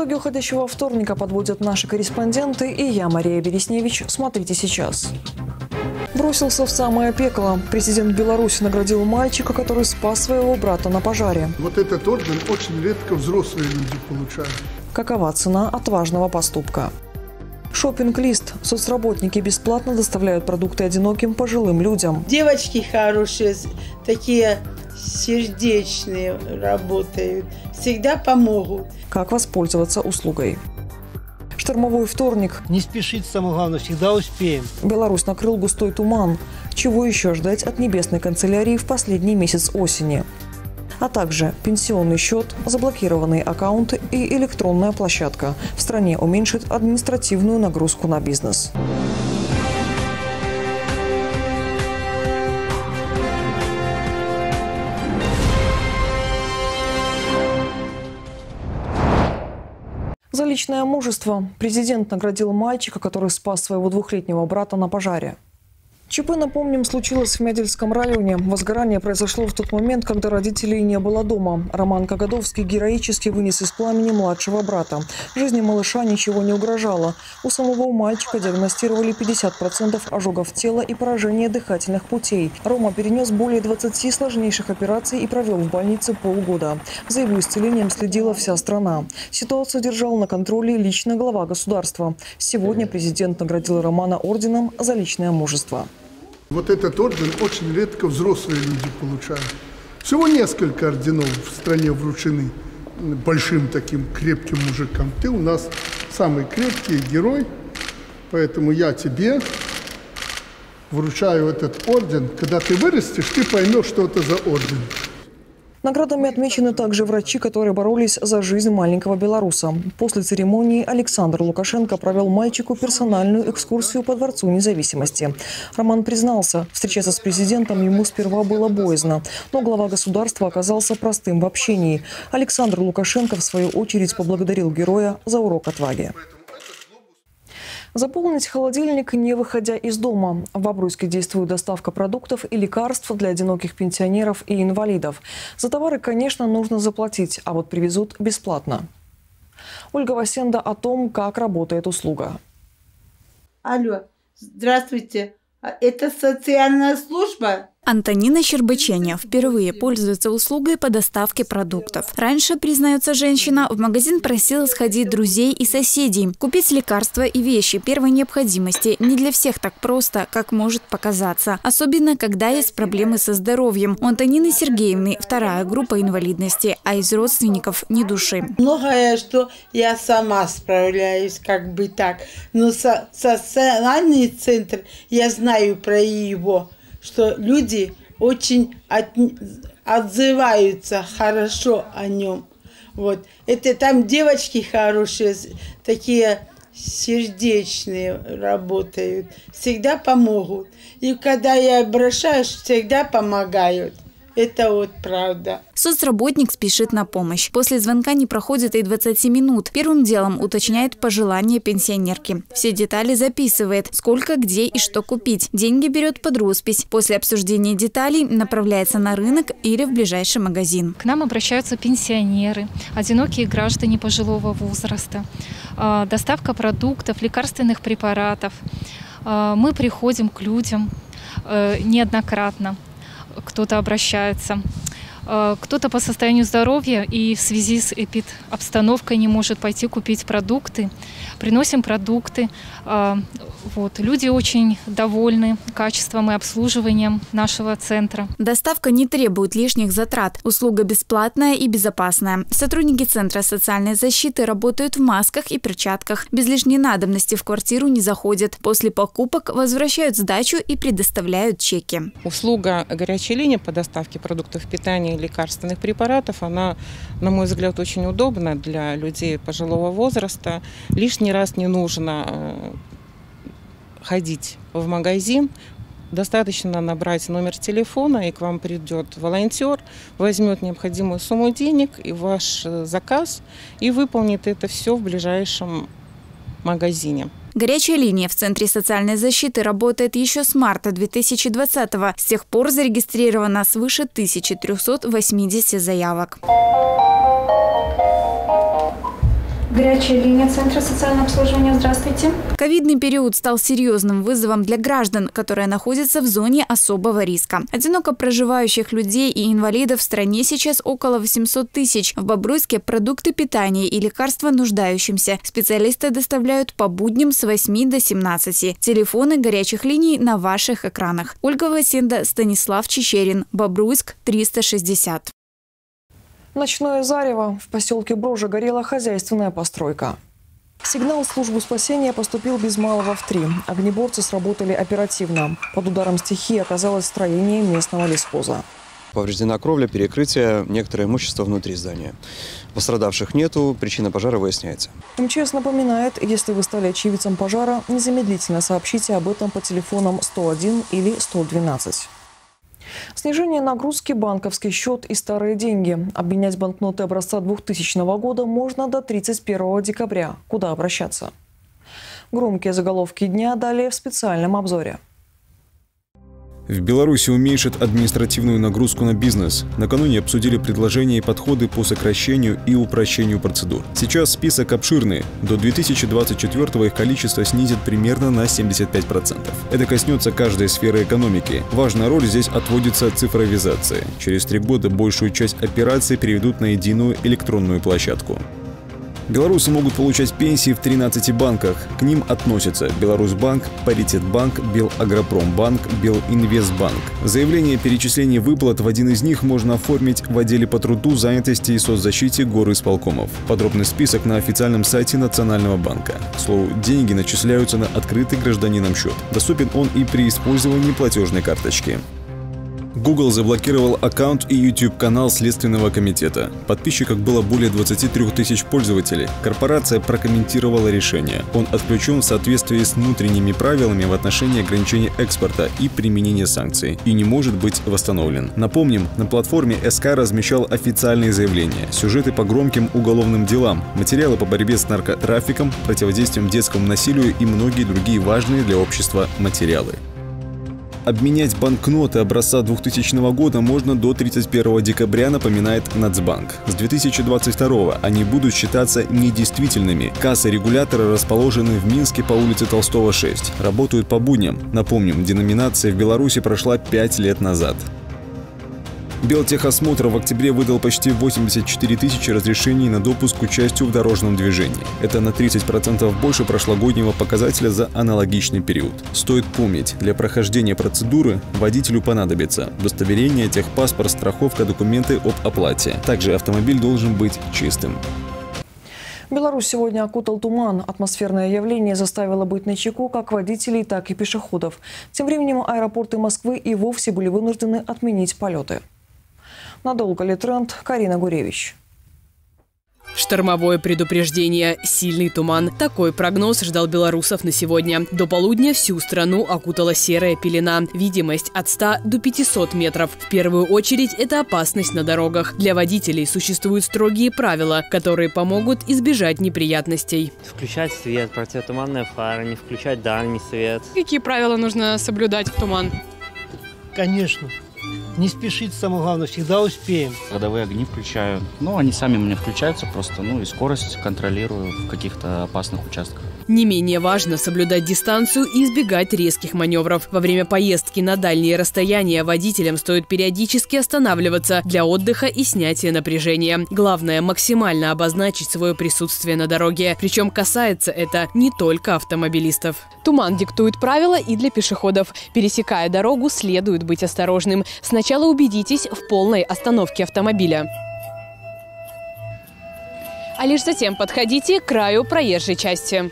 Итоги уходящего вторника подводят наши корреспонденты и я, Мария Бересневич. Смотрите сейчас. Бросился в самое пекло. Президент Беларуси наградил мальчика, который спас своего брата на пожаре. Вот этот орден очень редко взрослые люди получают. Какова цена отважного поступка? Шопинг-лист. Соцработники бесплатно доставляют продукты одиноким пожилым людям. Девочки хорошие, такие сердечные работают, всегда помогут. Как воспользоваться услугой? Штормовой вторник. Не спешить, самое главное, всегда успеем. Беларусь накрыл густой туман. Чего еще ждать от небесной канцелярии в последний месяц осени? а также пенсионный счет, заблокированные аккаунты и электронная площадка. В стране уменьшит административную нагрузку на бизнес. За личное мужество президент наградил мальчика, который спас своего двухлетнего брата на пожаре. ЧП, напомним, случилось в Медельском районе. Возгорание произошло в тот момент, когда родителей не было дома. Роман Кагадовский героически вынес из пламени младшего брата. Жизни малыша ничего не угрожало. У самого мальчика диагностировали 50% ожогов тела и поражение дыхательных путей. Рома перенес более 20 сложнейших операций и провел в больнице полгода. За его исцелением следила вся страна. Ситуацию держал на контроле лично глава государства. Сегодня президент наградил Романа орденом за личное мужество. Вот этот орден очень редко взрослые люди получают. Всего несколько орденов в стране вручены большим таким крепким мужикам. Ты у нас самый крепкий герой, поэтому я тебе вручаю этот орден. Когда ты вырастешь, ты поймешь, что это за орден. Наградами отмечены также врачи, которые боролись за жизнь маленького белоруса. После церемонии Александр Лукашенко провел мальчику персональную экскурсию по Дворцу независимости. Роман признался, встречаться с президентом ему сперва было боязно, но глава государства оказался простым в общении. Александр Лукашенко, в свою очередь, поблагодарил героя за урок отваги. Заполнить холодильник, не выходя из дома. В Бобруйске действует доставка продуктов и лекарств для одиноких пенсионеров и инвалидов. За товары, конечно, нужно заплатить, а вот привезут бесплатно. Ольга Васенда о том, как работает услуга. Алло, здравствуйте. А это социальная служба? Антонина Щербаченя впервые пользуется услугой по доставке продуктов. Раньше, признается женщина, в магазин просила сходить друзей и соседей, купить лекарства и вещи первой необходимости. Не для всех так просто, как может показаться. Особенно, когда есть проблемы со здоровьем. У Антонины Сергеевны вторая группа инвалидности, а из родственников ни души. Многое, что я сама справляюсь, как бы так. Но со социальный центр, я знаю про его что люди очень от, отзываются хорошо о нем. Вот. Это там девочки хорошие, такие сердечные работают, всегда помогут. И когда я обращаюсь, всегда помогают. Это вот правда. Соцработник спешит на помощь. После звонка не проходит и 20 минут. Первым делом уточняет пожелания пенсионерки. Все детали записывает, сколько, где и что купить. Деньги берет под роспись. После обсуждения деталей направляется на рынок или в ближайший магазин. К нам обращаются пенсионеры, одинокие граждане пожилого возраста, а, доставка продуктов, лекарственных препаратов. А, мы приходим к людям э, неоднократно кто-то обращается. Э, кто-то по состоянию здоровья и в связи с эпид-обстановкой не может пойти купить продукты. Приносим продукты. Вот. Люди очень довольны качеством и обслуживанием нашего центра. Доставка не требует лишних затрат. Услуга бесплатная и безопасная. Сотрудники Центра социальной защиты работают в масках и перчатках. Без лишней надобности в квартиру не заходят. После покупок возвращают сдачу и предоставляют чеки. Услуга горячей линии по доставке продуктов питания лекарственных препаратов, она, на мой взгляд, очень удобна для людей пожилого возраста. Лишний раз не нужно э, ходить в магазин, Достаточно набрать номер телефона, и к вам придет волонтер, возьмет необходимую сумму денег и ваш э, заказ, и выполнит это все в ближайшем магазине. Горячая линия в Центре социальной защиты работает еще с марта 2020 -го. С тех пор зарегистрировано свыше 1380 заявок. Горячая линия Центра социального обслуживания. Здравствуйте. Ковидный период стал серьезным вызовом для граждан, которые находятся в зоне особого риска. Одиноко проживающих людей и инвалидов в стране сейчас около 800 тысяч. В Бобруйске продукты питания и лекарства нуждающимся. Специалисты доставляют по будням с 8 до 17. Телефоны горячих линий на ваших экранах. Ольга Васенда, Станислав Чечерин. Бобруйск 360. Ночное зарево. В поселке Брожа горела хозяйственная постройка. Сигнал в службу спасения поступил без малого в три. Огнеборцы сработали оперативно. Под ударом стихии оказалось строение местного лесхоза. Повреждена кровля, перекрытие, некоторое имущество внутри здания. Пострадавших нету, причина пожара выясняется. МЧС напоминает, если вы стали очевидцем пожара, незамедлительно сообщите об этом по телефонам 101 или 112. Снижение нагрузки, банковский счет и старые деньги. Обменять банкноты образца 2000 года можно до 31 декабря. Куда обращаться? Громкие заголовки дня далее в специальном обзоре. В Беларуси уменьшат административную нагрузку на бизнес. Накануне обсудили предложения и подходы по сокращению и упрощению процедур. Сейчас список обширный. До 2024 их количество снизит примерно на 75%. Это коснется каждой сферы экономики. Важная роль здесь отводится цифровизации. Через три года большую часть операций переведут на единую электронную площадку. Белорусы могут получать пенсии в 13 банках. К ним относятся Беларусьбанк, Паритетбанк, Белагропромбанк, Белинвестбанк. Заявление о перечислении выплат в один из них можно оформить в отделе по труду, занятости и соцзащите горы исполкомов. Подробный список на официальном сайте Национального банка. К слову, деньги начисляются на открытый гражданином счет. Доступен он и при использовании платежной карточки. Google заблокировал аккаунт и YouTube-канал Следственного комитета. Подписчиков было более 23 тысяч пользователей. Корпорация прокомментировала решение. Он отключен в соответствии с внутренними правилами в отношении ограничения экспорта и применения санкций и не может быть восстановлен. Напомним, на платформе СК размещал официальные заявления, сюжеты по громким уголовным делам, материалы по борьбе с наркотрафиком, противодействием детскому насилию и многие другие важные для общества материалы. Обменять банкноты образца 2000 года можно до 31 декабря, напоминает Нацбанк. С 2022 они будут считаться недействительными. Кассы регулятора расположены в Минске по улице Толстого 6. Работают по будням. Напомним, деноминация в Беларуси прошла 5 лет назад. Белтехосмотр в октябре выдал почти 84 тысячи разрешений на допуск к участию в дорожном движении. Это на 30% больше прошлогоднего показателя за аналогичный период. Стоит помнить, для прохождения процедуры водителю понадобится удостоверение, техпаспорт, страховка, документы об оплате. Также автомобиль должен быть чистым. Беларусь сегодня окутал туман. Атмосферное явление заставило быть на чеку как водителей, так и пешеходов. Тем временем аэропорты Москвы и вовсе были вынуждены отменить полеты. Надолго ли тренд? Карина Гуревич. Штормовое предупреждение, сильный туман. Такой прогноз ждал белорусов на сегодня. До полудня всю страну окутала серая пелена. Видимость от 100 до 500 метров. В первую очередь это опасность на дорогах. Для водителей существуют строгие правила, которые помогут избежать неприятностей. Включать свет, противотуманные фары, не включать дальний свет. Какие правила нужно соблюдать в туман? Конечно. Не спешить, самое главное, всегда успеем. Ходовые огни включаю. Ну, они сами у меня включаются просто, ну, и скорость контролирую в каких-то опасных участках. Не менее важно соблюдать дистанцию и избегать резких маневров. Во время поездки на дальние расстояния водителям стоит периодически останавливаться для отдыха и снятия напряжения. Главное – максимально обозначить свое присутствие на дороге. Причем касается это не только автомобилистов. Туман диктует правила и для пешеходов. Пересекая дорогу, следует быть осторожным. Сначала убедитесь в полной остановке автомобиля а лишь затем подходите к краю проезжей части.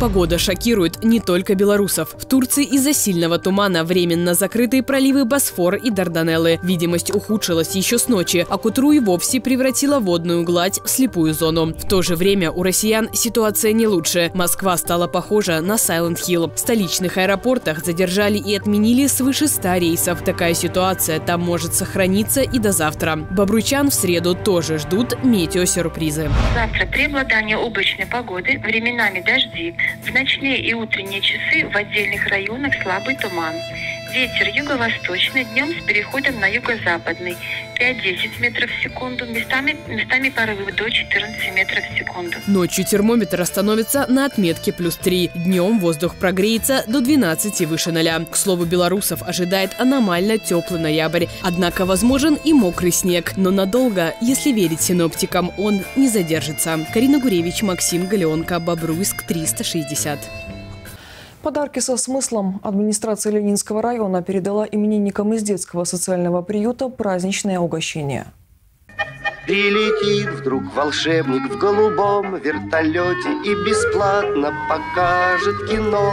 Погода шокирует не только белорусов. В Турции из-за сильного тумана временно закрыты проливы Босфор и Дарданеллы. Видимость ухудшилась еще с ночи, а к утру и вовсе превратила водную гладь в слепую зону. В то же время у россиян ситуация не лучше. Москва стала похожа на Сайленд-Хилл. В столичных аэропортах задержали и отменили свыше 100 рейсов. Такая ситуация там может сохраниться и до завтра. Бобруйчан в среду тоже ждут метеосюрпризы. Завтра при обладании облачной погоды, временами дожди, в ночные и утренние часы в отдельных районах слабый туман. Ветер юго-восточный, днем с переходом на юго-западный. 5-10 метров в секунду, местами, местами порывы до 14 метров в секунду. Ночью термометр остановится на отметке плюс 3. Днем воздух прогреется до 12 выше ноля. К слову, белорусов ожидает аномально теплый ноябрь. Однако возможен и мокрый снег. Но надолго, если верить синоптикам, он не задержится. Карина Гуревич, Максим Галеонка, Бобруйск, 360. Подарки со смыслом администрация Ленинского района передала именинникам из детского социального приюта праздничное угощение. Прилетит вдруг волшебник в голубом вертолете и бесплатно покажет кино.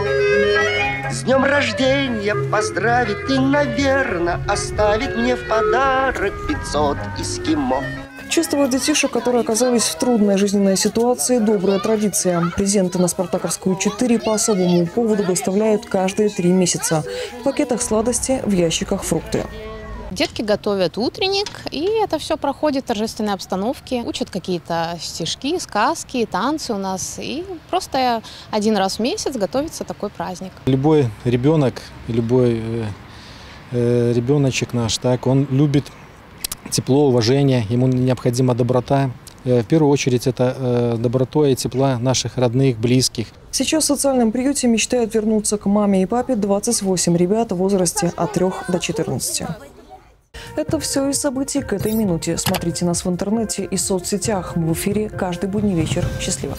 С днем рождения поздравит и, наверное, оставит мне в подарок 500 эскимо. Чувствовать детишек, которые оказались в трудной жизненной ситуации, добрая традиция. Презенты на Спартаковскую 4 по особому поводу доставляют каждые три месяца. В пакетах сладости, в ящиках фрукты. Детки готовят утренник, и это все проходит в торжественной обстановке. Учат какие-то стишки, сказки, танцы у нас. И просто один раз в месяц готовится такой праздник. Любой ребенок, любой э, э, ребеночек наш, так, он любит тепло, уважение, ему необходима доброта. Э, в первую очередь это э, доброта и тепла наших родных, близких. Сейчас в социальном приюте мечтают вернуться к маме и папе 28 ребят в возрасте от 3 до 14. Это все из событий к этой минуте. Смотрите нас в интернете и соцсетях. Мы в эфире каждый будний вечер. Счастливо!